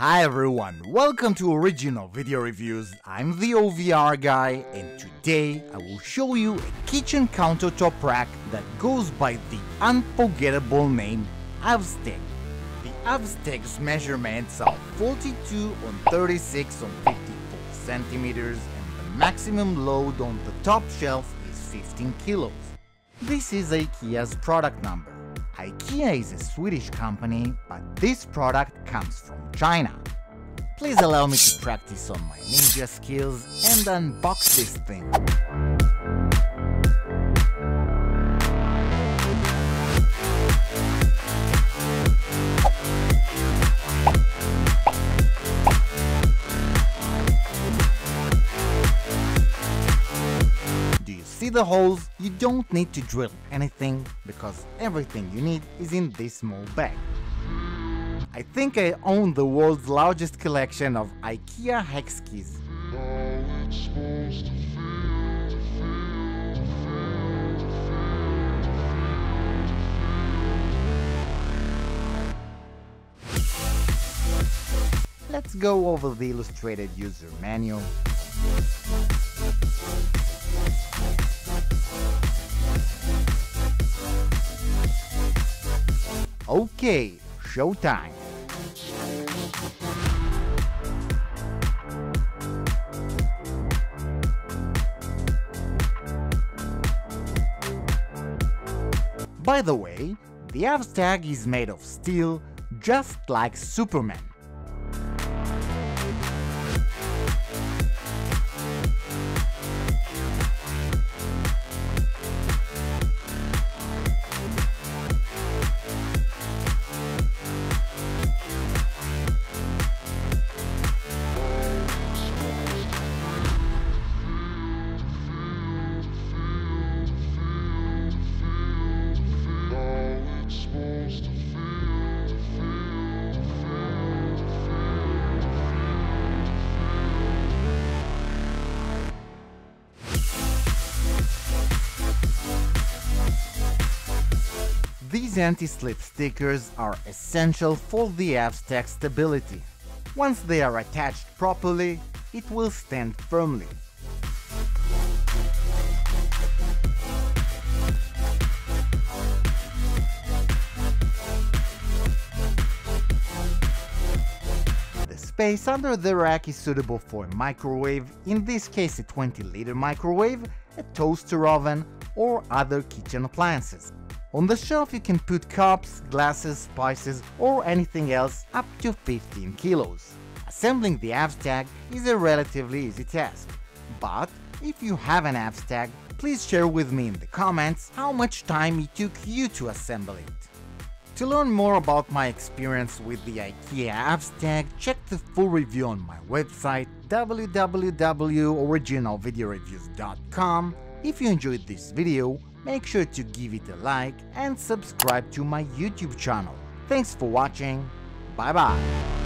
Hi everyone, welcome to Original Video Reviews. I'm the OVR guy and today I will show you a kitchen countertop rack that goes by the unforgettable name Avsteg. The Avsteg's measurements are 42 on 36 on 54 centimeters and the maximum load on the top shelf is 15 kilos. This is IKEA's product number. IKEA is a Swedish company, but this product comes from China. Please allow me to practice on my ninja skills and unbox this thing. See the holes? You don't need to drill anything because everything you need is in this small bag. I think I own the world's largest collection of IKEA hex keys. Let's go over the illustrated user manual. Okay, showtime. By the way, the Avsteg is made of steel, just like Superman. These anti-slip stickers are essential for the Avsteg stability. Once they are attached properly, it will stand firmly. The space under the rack is suitable for a microwave, in this case a 20 liter microwave, a toaster oven or other kitchen appliances. On the shelf you can put cups, glasses, spices or anything else up to 15 kilos. Assembling the Avsteg is a relatively easy task, but if you have an Avsteg, please share with me in the comments how much time it took you to assemble it. To learn more about my experience with the IKEA Avsteg, check the full review on my website www.originalvideoreviews.com. If you enjoyed this video, make sure to give it a like and subscribe to my YouTube channel. Thanks for watching, bye bye!